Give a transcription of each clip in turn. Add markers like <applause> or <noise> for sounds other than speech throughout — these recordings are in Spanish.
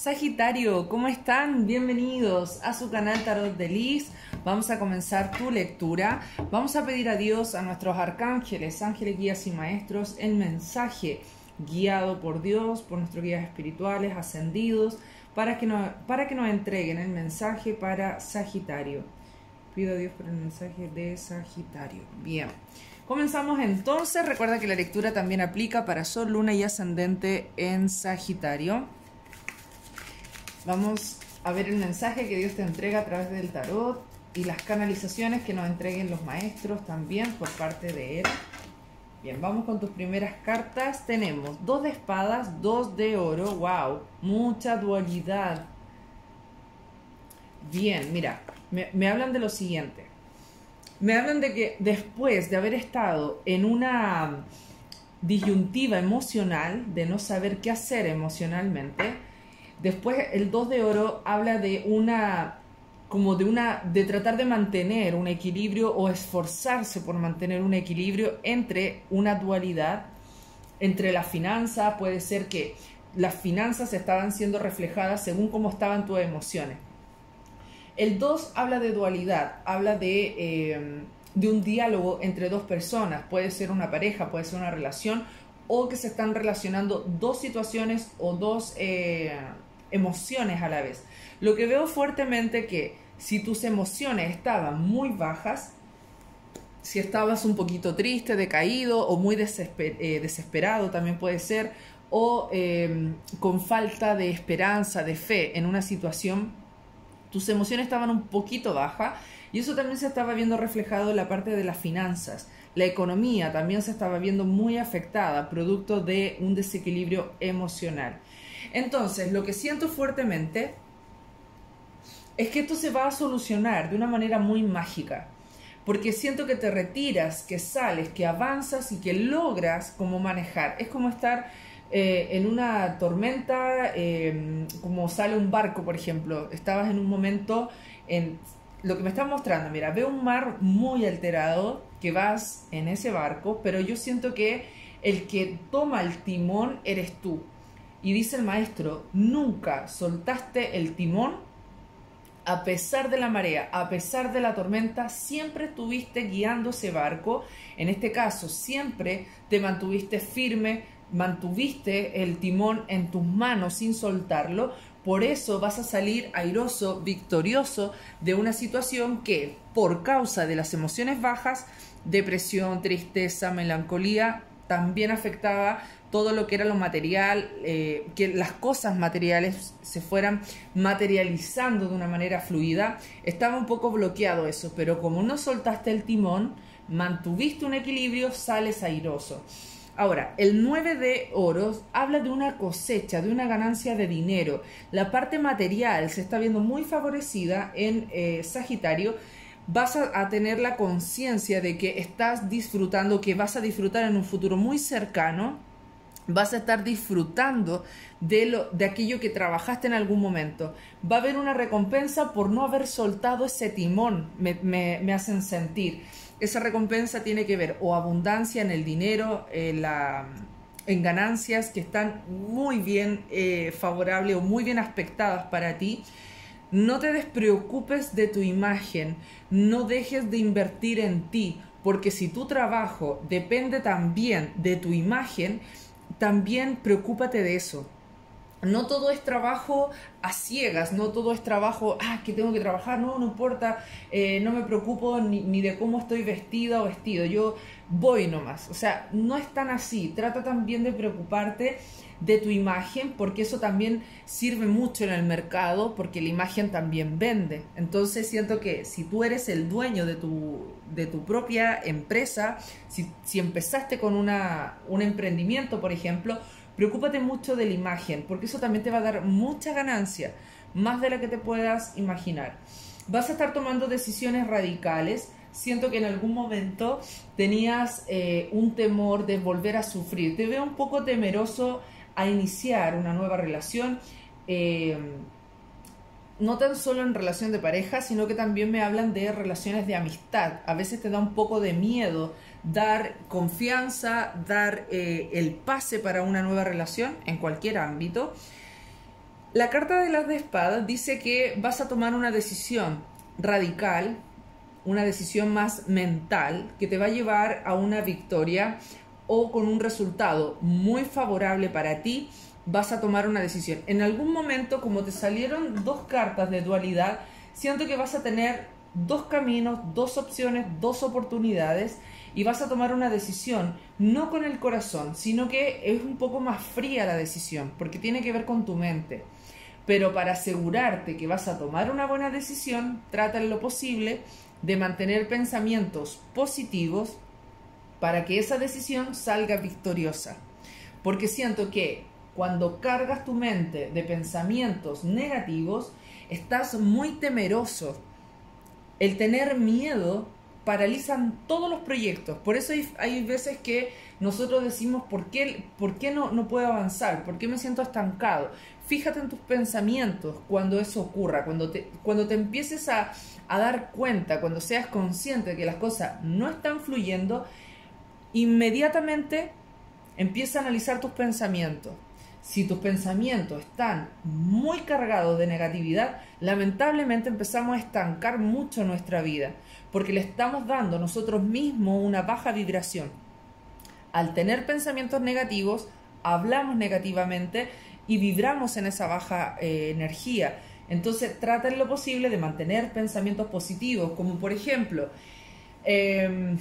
Sagitario, ¿cómo están? Bienvenidos a su canal Tarot de Liz. Vamos a comenzar tu lectura. Vamos a pedir a Dios, a nuestros arcángeles, ángeles, guías y maestros, el mensaje guiado por Dios, por nuestros guías espirituales, ascendidos, para que, nos, para que nos entreguen el mensaje para Sagitario. Pido a Dios por el mensaje de Sagitario. Bien. Comenzamos entonces. Recuerda que la lectura también aplica para Sol, Luna y Ascendente en Sagitario. Vamos a ver el mensaje que Dios te entrega a través del tarot y las canalizaciones que nos entreguen los maestros también por parte de él. Bien, vamos con tus primeras cartas. Tenemos dos de espadas, dos de oro. ¡Wow! Mucha dualidad. Bien, mira, me, me hablan de lo siguiente. Me hablan de que después de haber estado en una disyuntiva emocional, de no saber qué hacer emocionalmente, Después el 2 de oro habla de una como de una de tratar de mantener un equilibrio o esforzarse por mantener un equilibrio entre una dualidad entre la finanza, puede ser que las finanzas estaban siendo reflejadas según cómo estaban tus emociones. El 2 habla de dualidad, habla de, em, de un diálogo entre dos personas, puede ser una pareja, puede ser una relación, o que se están relacionando dos situaciones o dos eh, emociones a la vez. Lo que veo fuertemente que si tus emociones estaban muy bajas, si estabas un poquito triste, decaído o muy eh, desesperado también puede ser, o em, con falta de esperanza, de fe en una situación, tus emociones estaban un poquito bajas y eso también se estaba viendo reflejado en la parte de las finanzas. La economía también se estaba viendo muy afectada, producto de un desequilibrio emocional. Entonces, lo que siento fuertemente es que esto se va a solucionar de una manera muy mágica, porque siento que te retiras, que sales, que avanzas y que logras como manejar. Es como estar eh, en una tormenta, em, como sale un barco, por ejemplo. Estabas en un momento en lo que me están mostrando, mira, veo un mar muy alterado, que vas en ese barco, pero yo siento que el que toma el timón eres tú. Y dice el maestro, nunca soltaste el timón a pesar de la marea, a pesar de la tormenta, siempre estuviste guiando ese barco. En este caso, siempre te mantuviste firme, mantuviste el timón en tus manos sin soltarlo. Por eso vas a salir airoso, victorioso de una situación que, por causa de las emociones bajas, depresión, tristeza, melancolía, también afectaba todo lo que era lo material, eh, que las cosas materiales se fueran materializando de una manera fluida. Estaba un poco bloqueado eso, pero como no soltaste el timón, mantuviste un equilibrio, sales airoso. Ahora, el 9 de oros habla de una cosecha, de una ganancia de dinero. La parte material se está viendo muy favorecida en eh, Sagitario. Vas a, tener la conciencia de que estás disfrutando, que vas a disfrutar en un futuro muy cercano vas a estar disfrutando de, lo, de aquello que trabajaste en algún momento. Va a haber una recompensa por no haber soltado ese timón, me, hacen sentir. Esa recompensa tiene que ver o abundancia en el dinero, en, la, en ganancias que están muy bien eh, favorables o muy bien aspectadas para ti. No te despreocupes de tu imagen, no dejes de invertir en ti, porque si tu trabajo depende también de tu imagen, también preocúpate de eso. No todo es trabajo a ciegas, no todo es trabajo, ah, que tengo que trabajar, no, no importa, eh, no me preocupo ni, ni, de cómo estoy vestida o vestido, yo voy nomás. O sea, no es tan así, trata también de preocuparte de tu imagen, porque eso también sirve mucho en el mercado, porque la imagen también vende. Entonces siento que si tú eres el dueño de tu, de tu propia empresa, si, si empezaste con una, un emprendimiento, por ejemplo, preocúpate mucho de la imagen, porque eso también te va a dar mucha ganancia, más de la que te puedas imaginar. Vas a estar tomando decisiones radicales. Siento que en algún momento tenías eh, un temor de volver a sufrir. Te veo un poco temeroso a iniciar una nueva relación. Eh, no tan solo en relación de pareja, sino que también me hablan de relaciones de amistad. A veces te da un poco de miedo dar confianza, dar eh, el pase para una nueva relación en cualquier ámbito. La carta de las de espadas dice que vas a tomar una decisión radical, una decisión más mental, que te va a llevar a una victoria o con un resultado muy favorable para ti, vas a tomar una decisión. En algún momento, como te salieron dos cartas de dualidad, siento que vas a tener dos caminos, dos opciones, dos oportunidades y vas a tomar una decisión, no con el corazón, sino que es un poco más fría la decisión, porque tiene que ver con tu mente. Pero para asegurarte que vas a tomar una buena decisión, trata en lo posible de mantener pensamientos positivos para que esa decisión salga victoriosa. Porque siento que cuando cargas tu mente de pensamientos negativos, estás muy temeroso. El tener miedo paralizan todos los proyectos. Por eso hay, veces que nosotros decimos, ¿por qué, por qué no, no puedo avanzar? ¿Por qué me siento estancado? Fíjate en tus pensamientos cuando eso ocurra, cuando te, cuando te empieces a, a dar cuenta, cuando seas consciente de que las cosas no están fluyendo, inmediatamente empieza a analizar tus pensamientos. Si tus pensamientos están muy cargados de negatividad, lamentablemente empezamos a estancar mucho nuestra vida porque le estamos dando nosotros mismos una baja vibración. Al tener pensamientos negativos, hablamos negativamente y vibramos en esa baja eh, energía. Entonces trata en lo posible de mantener pensamientos positivos, como por ejemplo, em,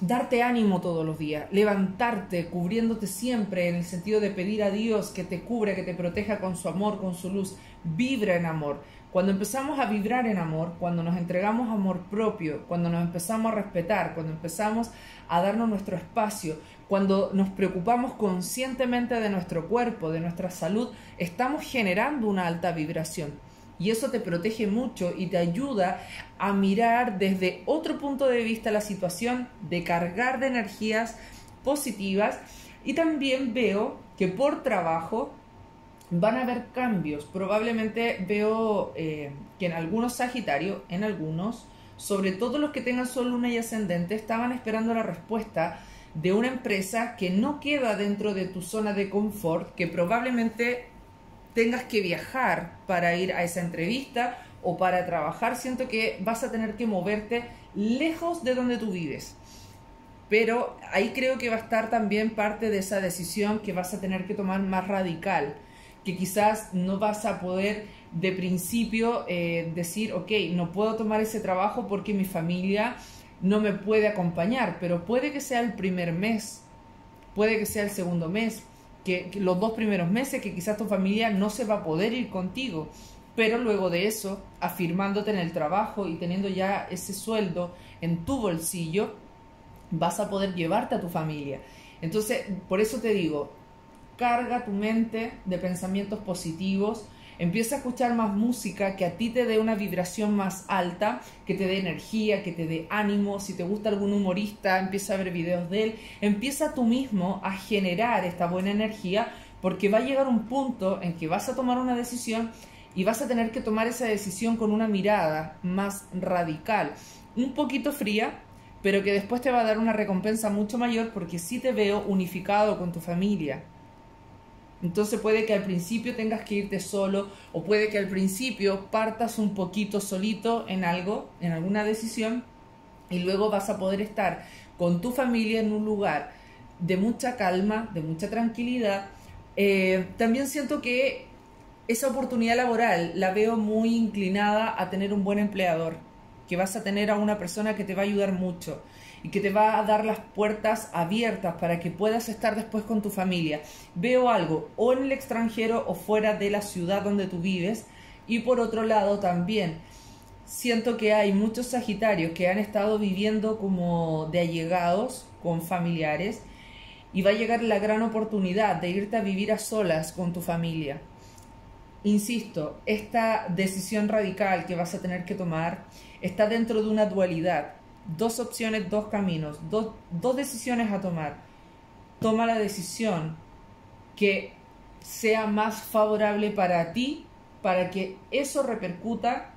darte ánimo todos los días, levantarte, cubriéndote siempre en el sentido de pedir a Dios que te cubra, que te proteja con su amor, con su luz, vibra en amor. Cuando empezamos a vibrar en amor, cuando nos entregamos amor propio, cuando nos empezamos a respetar, cuando empezamos a darnos nuestro espacio, cuando nos preocupamos conscientemente de nuestro cuerpo, de nuestra salud, estamos generando una alta vibración. Y eso te protege mucho y te ayuda a mirar desde otro punto de vista la situación, de cargar de energías positivas. Y también veo que por trabajo van a haber cambios. Probablemente veo eh, que en algunos Sagitario, en algunos, sobre todo los que tengan Sol, Luna y Ascendente, estaban esperando la respuesta de una empresa que no queda dentro de tu zona de confort, que probablemente tengas que viajar para ir a esa entrevista o para trabajar. Siento que vas a tener que moverte lejos de donde tú vives. Pero ahí creo que va a estar también parte de esa decisión que vas a tener que tomar más radical que quizás no vas a poder de principio eh, decir, ok, no puedo tomar ese trabajo porque mi familia no me puede acompañar, pero puede que sea el primer mes, puede que sea el segundo mes, que, los dos primeros meses que quizás tu familia no se va a poder ir contigo, pero luego de eso, afirmándote en el trabajo y teniendo ya ese sueldo en tu bolsillo, vas a poder llevarte a tu familia. Entonces, por eso te digo, carga tu mente de pensamientos positivos, empieza a escuchar más música que a ti te dé una vibración más alta, que te dé energía, que te dé ánimo, si te gusta algún humorista, empieza a ver videos de él, empieza tú mismo a generar esta buena energía porque va a llegar un punto en que vas a tomar una decisión y vas a tener que tomar esa decisión con una mirada más radical, un poquito fría, pero que después te va a dar una recompensa mucho mayor porque sí te veo unificado con tu familia. Entonces puede que al principio tengas que irte solo o puede que al principio partas un poquito solito en algo, en alguna decisión y luego vas a poder estar con tu familia en un lugar de mucha calma, de mucha tranquilidad. Eh, también siento que esa oportunidad laboral la veo muy inclinada a tener un buen empleador, que vas a tener a una persona que te va a ayudar mucho y que te va a dar las puertas abiertas para que puedas estar después con tu familia. Veo algo o en el extranjero o fuera de la ciudad donde tú vives y por otro lado también siento que hay muchos Sagitarios que han estado viviendo como de allegados con familiares y va a llegar la gran oportunidad de irte a vivir a solas con tu familia. Insisto, esta decisión radical que vas a tener que tomar está dentro de una dualidad dos opciones, dos caminos, dos, decisiones a tomar. Toma la decisión que sea más favorable para ti, para que eso repercuta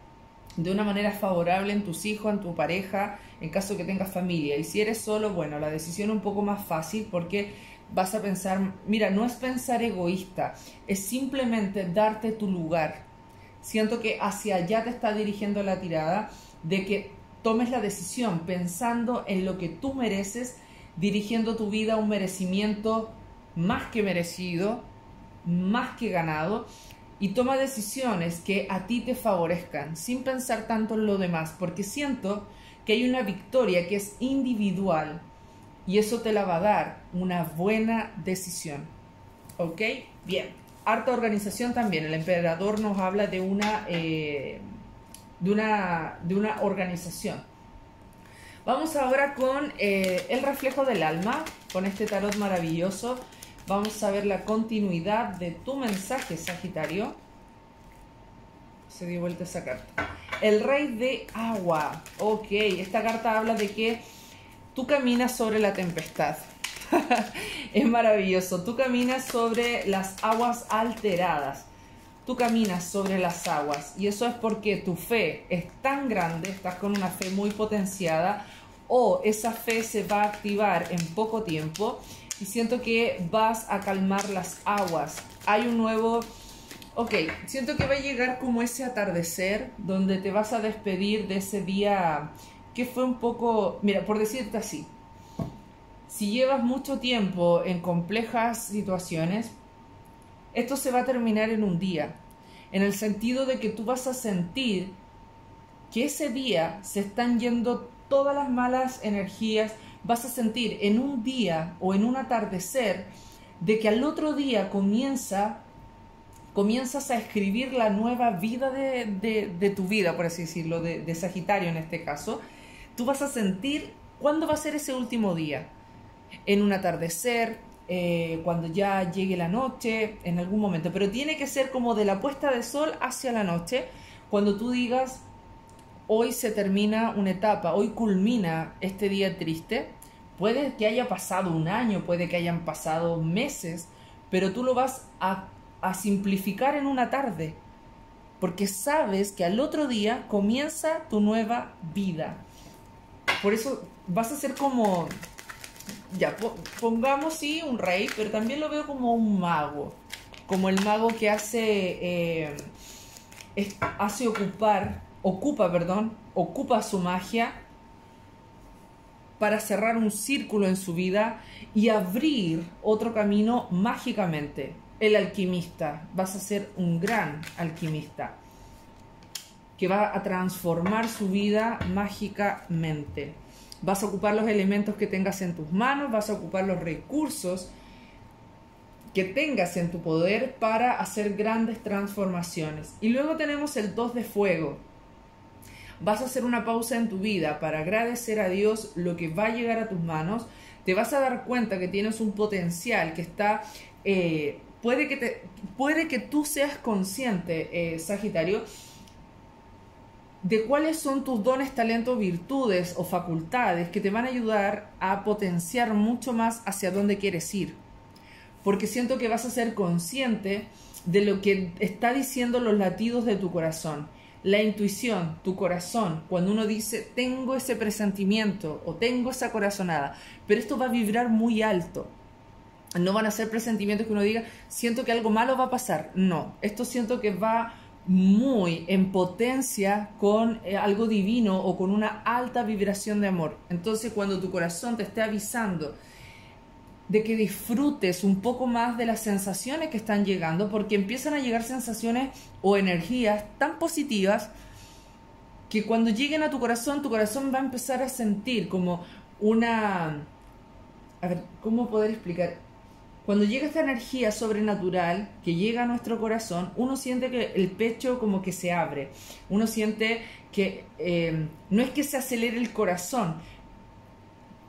de una manera favorable en tus hijos, en tu pareja, en caso que tengas familia. Y si eres solo, bueno, la decisión es un poco más fácil porque vas a pensar, mira, no es pensar egoísta, es simplemente darte tu lugar. Siento que hacia allá te está dirigiendo la tirada de que tomes la decisión pensando en lo que tú mereces, dirigiendo tu vida a un merecimiento más que merecido, más que ganado, y toma decisiones que a ti te favorezcan, sin pensar tanto en lo demás, porque siento que hay una victoria que es individual y eso te la va a dar una buena decisión. ¿Ok? Bien. Harta organización también. El emperador nos habla de una, eh, de una, de una organización. Vamos ahora con eh, el reflejo del alma, con este tarot maravilloso. Vamos a ver la continuidad de tu mensaje, Sagitario. Se dio vuelta esa carta. El rey de agua. Ok, esta carta habla de que tú caminas sobre la tempestad. <laughs> es maravilloso. Tú caminas sobre las aguas alteradas. Tú caminas sobre las aguas. Y eso es porque tu fe es tan grande, estás con una fe muy potenciada, o esa fe se va a activar en poco tiempo. Y siento que vas a calmar las aguas. Hay un nuevo... Ok, siento que va a llegar como ese atardecer donde te vas a despedir de ese día que fue un poco, mira, por decirte así, si llevas mucho tiempo en complejas situaciones, esto se va a terminar en un día, en el sentido de que tú vas a sentir que ese día se están yendo todas las malas energías, vas a sentir en un día o en un atardecer de que al otro día comienza comienzas a escribir la nueva vida de, tu vida, por así decirlo, de Sagitario en este caso, tú vas a sentir cuándo va a ser ese último día. En un atardecer, eh, cuando ya llegue la noche, en algún momento. Pero tiene que ser como de la puesta de sol hacia la noche, cuando tú digas, hoy se termina una etapa, hoy culmina este día triste. Puede que haya pasado un año, puede que hayan pasado meses, pero tú lo vas a, a simplificar en una tarde, porque sabes que al otro día comienza tu nueva vida. Por eso vas a ser como, ya, pongamos sí un rey, pero también lo veo como un mago, como el mago que hace, eh, hace ocupar, ocupa, perdón, ocupa su magia para cerrar un círculo en su vida y abrir otro camino mágicamente. El alquimista, vas a ser un gran alquimista que va a transformar su vida mágicamente. Vas a ocupar los elementos que tengas en tus manos, vas a ocupar los recursos que tengas en tu poder para hacer grandes transformaciones. Y luego tenemos el 2 de fuego. Vas a hacer una pausa en tu vida para agradecer a Dios lo que va a llegar a tus manos. Te vas a dar cuenta que tienes un potencial que está... Eh, puede, que te, puede que tú seas consciente, eh, Sagitario, de cuáles son tus dones, talentos, virtudes o facultades que te van a ayudar a potenciar mucho más hacia dónde quieres ir. Porque siento que vas a ser consciente de lo que está diciendo los latidos de tu corazón. La intuición, tu corazón, cuando uno dice tengo ese presentimiento o tengo esa corazonada, pero esto va a vibrar muy alto. No van a ser presentimientos que uno diga siento que algo malo va a pasar. No, esto siento que va muy en potencia con eh, algo divino o con una alta vibración de amor. Entonces cuando tu corazón te esté avisando de que disfrutes un poco más de las sensaciones que están llegando, porque empiezan a llegar sensaciones o energías tan positivas que cuando lleguen a tu corazón, tu corazón va a empezar a sentir como una... A ver, ¿cómo poder explicar? Cuando llega esta energía sobrenatural que llega a nuestro corazón, uno siente que el pecho como que se abre, uno siente que eh, no es que se acelere el corazón,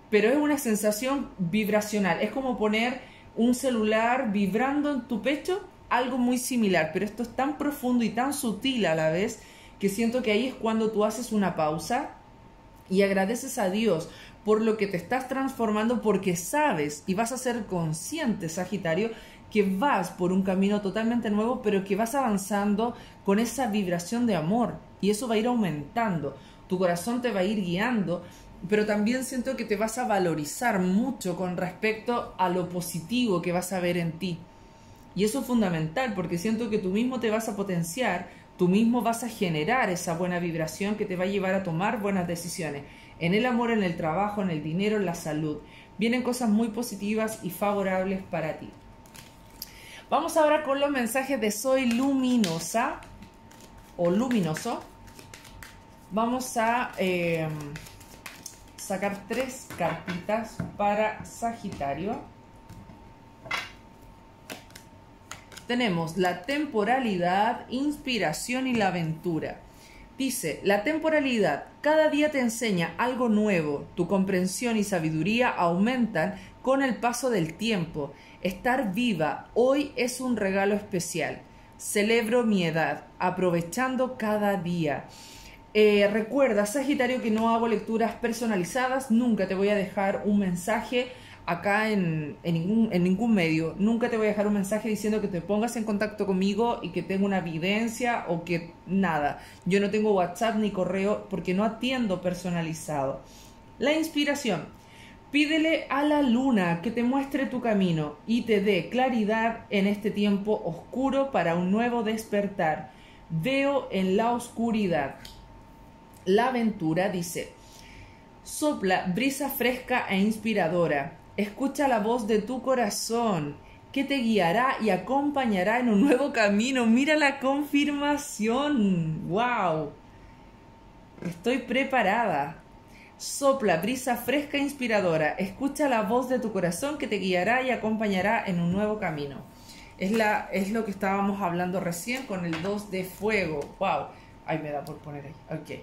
pero es una sensación vibracional, es como poner un celular vibrando en tu pecho, algo muy similar, pero esto es tan profundo y tan sutil a la vez que siento que ahí es cuando tú haces una pausa y agradeces a Dios por lo que te estás transformando porque sabes y vas a ser consciente, Sagitario, que vas por un camino totalmente nuevo, pero que vas avanzando con esa vibración de amor y eso va a ir aumentando. Tu corazón te va a ir guiando pero también siento que te vas a valorizar mucho con respecto a lo positivo que vas a ver en ti. Y eso es fundamental porque siento que tú mismo te vas a potenciar, tú mismo vas a generar esa buena vibración que te va a llevar a tomar buenas decisiones. En el amor, en el trabajo, en el dinero, en la salud. Vienen cosas muy positivas y favorables para ti. Vamos ahora con los mensajes de Soy Luminosa o Luminoso. Vamos a eh, sacar tres cartitas para Sagitario. Tenemos la temporalidad, inspiración y la aventura. Dice, la temporalidad cada día te enseña algo nuevo, tu comprensión y sabiduría aumentan con el paso del tiempo. Estar viva hoy es un regalo especial. Celebro mi edad, aprovechando cada día. Eh, recuerda, Sagitario, que no hago lecturas personalizadas, nunca te voy a dejar un mensaje acá en, ningún, en ningún medio. Nunca te voy a dejar un mensaje diciendo que te pongas en contacto conmigo y que tengo una evidencia o que nada. Yo no tengo WhatsApp ni correo porque no atiendo personalizado. La inspiración. Pídele a la luna que te muestre tu camino y te dé claridad en este tiempo oscuro para un nuevo despertar. Veo en la oscuridad la aventura dice, sopla brisa fresca e inspiradora, escucha la voz de tu corazón, que te guiará y acompañará en un nuevo camino. Mira la confirmación. ¡Wow! Estoy preparada. Sopla brisa fresca e inspiradora, escucha la voz de tu corazón que te guiará y acompañará en un nuevo camino. Es, la, es lo que estábamos hablando recién con el 2 de fuego. ¡Wow! Ay, me da por poner ahí. Ok.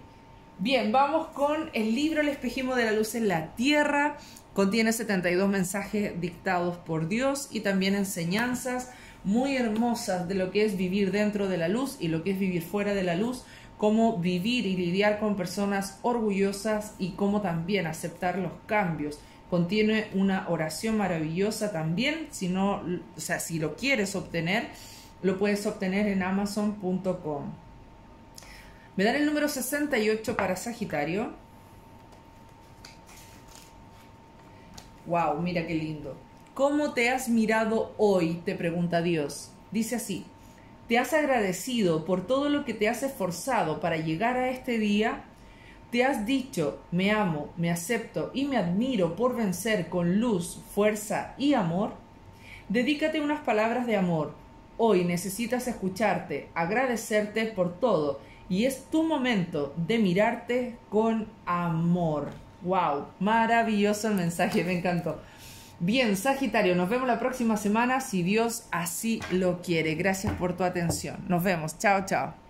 Bien, vamos con el libro El espejismo de la luz en la tierra. Contiene 72 mensajes dictados por Dios y también enseñanzas muy hermosas de lo que es vivir dentro de la luz y lo que es vivir fuera de la luz, cómo vivir y lidiar con personas orgullosas y cómo también aceptar los cambios. Contiene una oración maravillosa también, si no, o sea, si lo quieres obtener, lo puedes obtener en amazon.com. Me dan el número 68 para Sagitario. Wow, mira qué lindo. ¿Cómo te has mirado hoy? te pregunta Dios. Dice así, ¿te has agradecido por todo lo que te has esforzado para llegar a este día? ¿Te has dicho, me amo, me acepto y me admiro por vencer con luz, fuerza y amor? Dedícate unas palabras de amor. Hoy necesitas escucharte, agradecerte por todo y es tu momento de mirarte con amor. ¡Wow! Maravilloso el mensaje, me encantó. Bien, Sagitario, nos vemos la próxima semana si Dios así lo quiere. Gracias por tu atención. Nos vemos. Chao, chao.